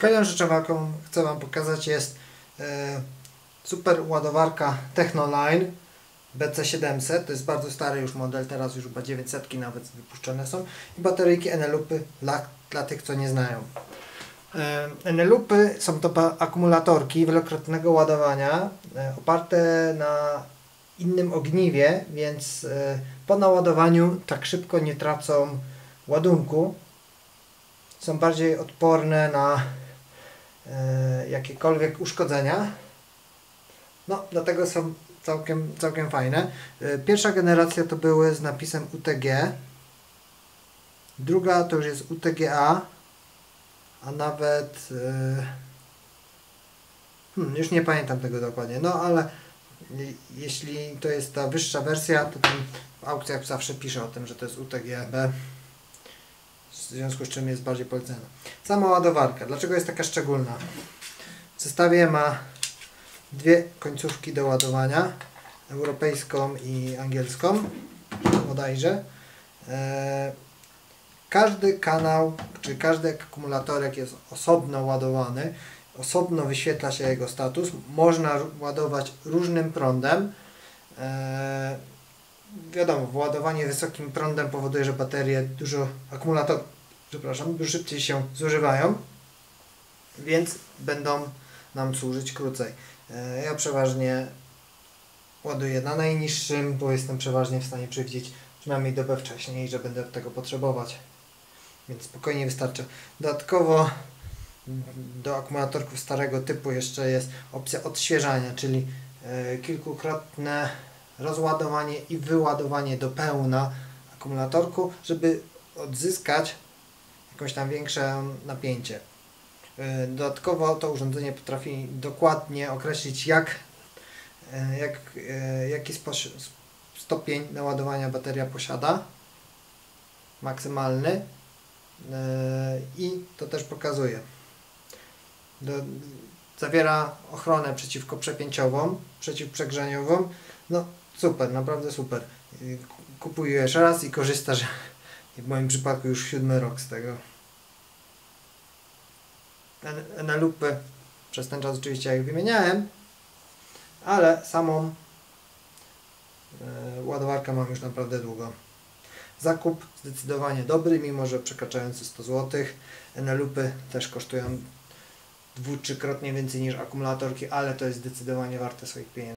Kolejną rzeczą, jaką chcę Wam pokazać jest e, super ładowarka Technoline BC700. To jest bardzo stary już model, teraz już chyba 900 nawet wypuszczone są. I bateryjki Enelupy dla, dla tych, co nie znają. E, Enelupy są to akumulatorki wielokrotnego ładowania e, oparte na innym ogniwie, więc po naładowaniu tak szybko nie tracą ładunku. Są bardziej odporne na jakiekolwiek uszkodzenia. No, dlatego są całkiem, całkiem fajne. E, Pierwsza generacja to były z napisem UTG. Druga to już jest UTGA, a nawet e, hmm, już nie pamiętam tego dokładnie. No, ale je- jeśli to jest ta wyższa wersja, to w aukcjach zawsze pisze o tym, że to jest UTGB. W związku z czym jest bardziej polecana. Sama ładowarka. Dlaczego jest taka szczególna? W zestawie ma dwie końcówki do ładowania. Europejską i angielską. Bodajże. E, każdy kanał, czy każdy akumulatorek jest osobno ładowany. Osobno wyświetla się jego status. Można ładować różnym prądem. E, wiadomo, władowanie wysokim prądem powoduje, że baterie dużo, akumulator, przepraszam, szybciej się zużywają, więc będą nam służyć krócej. E, Ja przeważnie ładuję na najniższym, bo jestem przeważnie w stanie przewidzieć przynajmniej dobę wcześniej, że będę tego potrzebować. Więc spokojnie wystarczy. Dodatkowo do akumulatorków starego typu jeszcze jest opcja odświeżania, czyli e, kilkukrotne rozładowanie i wyładowanie do pełna akumulatorku, żeby odzyskać jakąś tam większe napięcie. Yy, Dodatkowo to urządzenie potrafi dokładnie określić jak, yy, jak, yy, jaki stopień naładowania bateria posiada, maksymalny i to też pokazuje. Do, zawiera ochronę przeciwko przepięciową, przeciwprzegrzeniową, no super, naprawdę super. Y, Kupuję jeszcze raz i korzystasz w moim przypadku już siódmy rok z tego. En- Enelupy przez ten czas oczywiście jak wymieniałem, ale samą e, ładowarkę mam już naprawdę długo. Zakup zdecydowanie dobry, mimo że przekraczający 100 zł. Enelupy też kosztują dwu, trzykrotnie więcej niż akumulatorki, ale to jest zdecydowanie warte swoich pieniędzy.